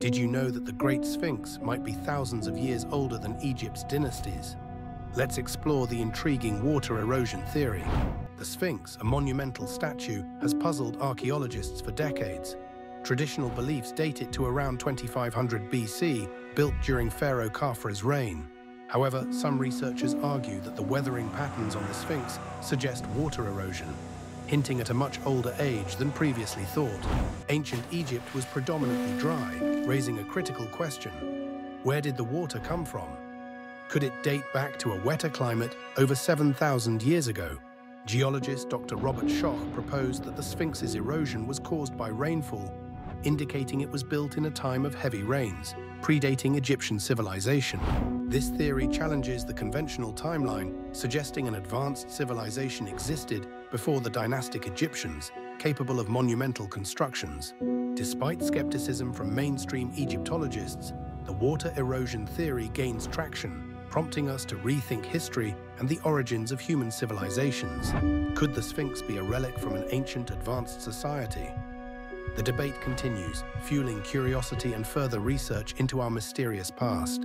Did you know that the Great Sphinx might be thousands of years older than Egypt's dynasties? Let's explore the intriguing water erosion theory. The Sphinx, a monumental statue, has puzzled archaeologists for decades. Traditional beliefs date it to around 2500 BC, built during Pharaoh Khafre's reign. However, some researchers argue that the weathering patterns on the Sphinx suggest water erosion, hinting at a much older age than previously thought. Ancient Egypt was predominantly dry, raising a critical question. Where did the water come from? Could it date back to a wetter climate over 7,000 years ago? Geologist Dr. Robert Schoch proposed that the Sphinx's erosion was caused by rainfall, indicating it was built in a time of heavy rains, predating Egyptian civilization. This theory challenges the conventional timeline, suggesting an advanced civilization existed before the dynastic Egyptians, capable of monumental constructions. Despite skepticism from mainstream Egyptologists, the water erosion theory gains traction, prompting us to rethink history and the origins of human civilizations. Could the Sphinx be a relic from an ancient advanced society? The debate continues, fueling curiosity and further research into our mysterious past.